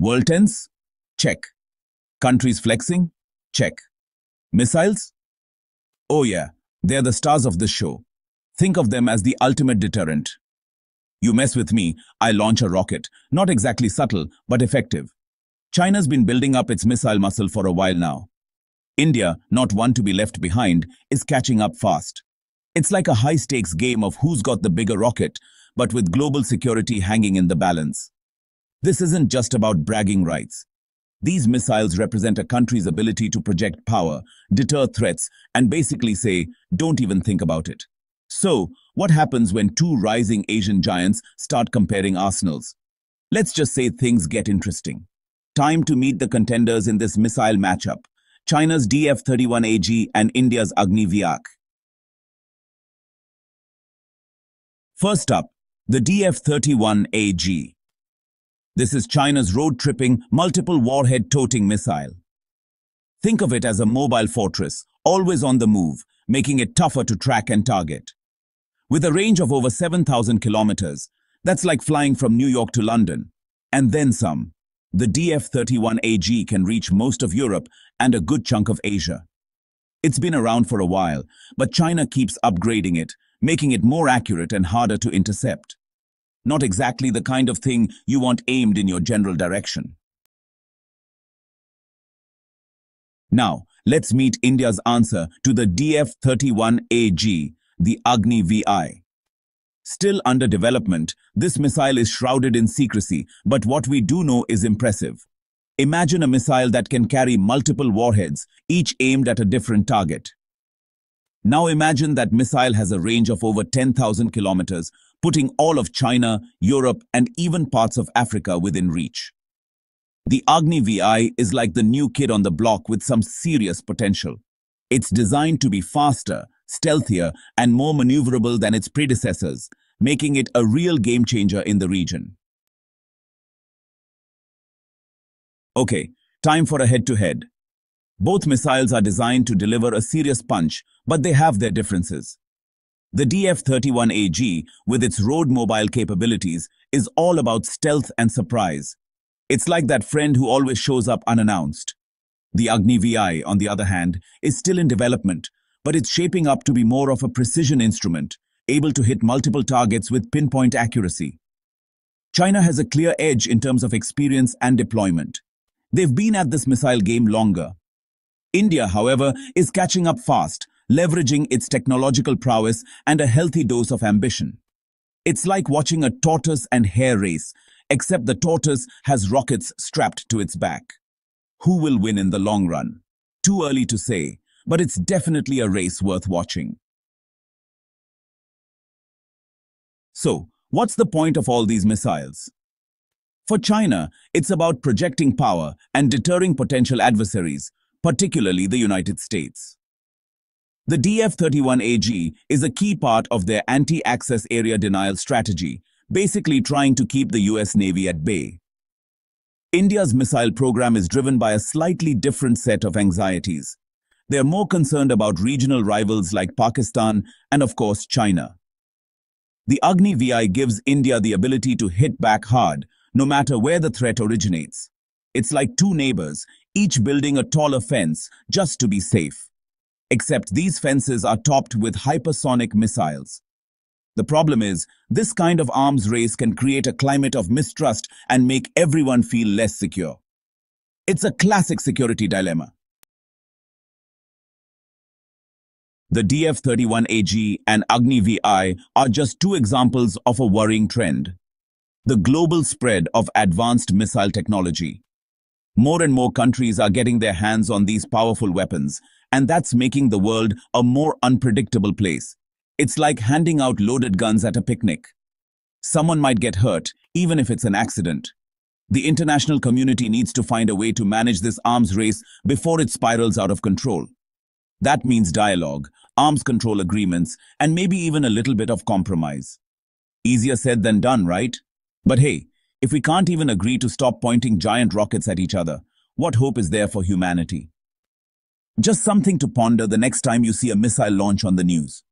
World tense? Check. Countries flexing? Check. Missiles? Oh yeah, they're the stars of this show. Think of them as the ultimate deterrent. You mess with me, I launch a rocket. Not exactly subtle, but effective. China's been building up its missile muscle for a while now. India, not one to be left behind, is catching up fast. It's like a high-stakes game of who's got the bigger rocket, but with global security hanging in the balance. This isn't just about bragging rights. These missiles represent a country's ability to project power, deter threats, and basically say, don't even think about it. So, what happens when two rising Asian giants start comparing arsenals? Let's just say things get interesting. Time to meet the contenders in this missile matchup, China's DF-31AG and India's Agni VI. First up, the DF-31AG. This is China's road-tripping, multiple warhead-toting missile. Think of it as a mobile fortress, always on the move, making it tougher to track and target. With a range of over 7,000 kilometers, that's like flying from New York to London. And then some. The DF-31AG can reach most of Europe and a good chunk of Asia. It's been around for a while, but China keeps upgrading it, making it more accurate and harder to intercept. Not exactly the kind of thing you want aimed in your general direction. Now, let's meet India's answer to the DF-31AG, the Agni VI. Still under development, this missile is shrouded in secrecy, but what we do know is impressive. Imagine a missile that can carry multiple warheads, each aimed at a different target. Now imagine that missile has a range of over 10,000 kilometers, putting all of China, Europe, and even parts of Africa within reach. The Agni VI is like the new kid on the block with some serious potential. It's designed to be faster, stealthier, and more maneuverable than its predecessors, making it a real game changer in the region. Okay, time for a head-to-head. -head. Both missiles are designed to deliver a serious punch, but they have their differences. The DF-31AG, with its road mobile capabilities, is all about stealth and surprise. It's like that friend who always shows up unannounced. The Agni VI, on the other hand, is still in development, but it's shaping up to be more of a precision instrument, able to hit multiple targets with pinpoint accuracy. China has a clear edge in terms of experience and deployment. They've been at this missile game longer. India, however, is catching up fast, leveraging its technological prowess and a healthy dose of ambition. It's like watching a tortoise and hare race, except the tortoise has rockets strapped to its back. Who will win in the long run? Too early to say, but it's definitely a race worth watching. So, what's the point of all these missiles? For China, it's about projecting power and deterring potential adversaries, particularly the United States. The DF-31AG is a key part of their anti-access area denial strategy, basically trying to keep the US Navy at bay. India's missile program is driven by a slightly different set of anxieties. They're more concerned about regional rivals like Pakistan and, of course, China. The Agni VI gives India the ability to hit back hard, no matter where the threat originates. It's like two neighbors, each building a taller fence just to be safe. Except these fences are topped with hypersonic missiles. The problem is, this kind of arms race can create a climate of mistrust and make everyone feel less secure. It's a classic security dilemma. The DF-31AG and Agni VI are just two examples of a worrying trend. The global spread of advanced missile technology. More and more countries are getting their hands on these powerful weapons, and that's making the world a more unpredictable place. It's like handing out loaded guns at a picnic. Someone might get hurt, even if it's an accident. The international community needs to find a way to manage this arms race before it spirals out of control. That means dialogue, arms control agreements, and maybe even a little bit of compromise. Easier said than done, right? But hey, if we can't even agree to stop pointing giant rockets at each other, what hope is there for humanity? Just something to ponder the next time you see a missile launch on the news.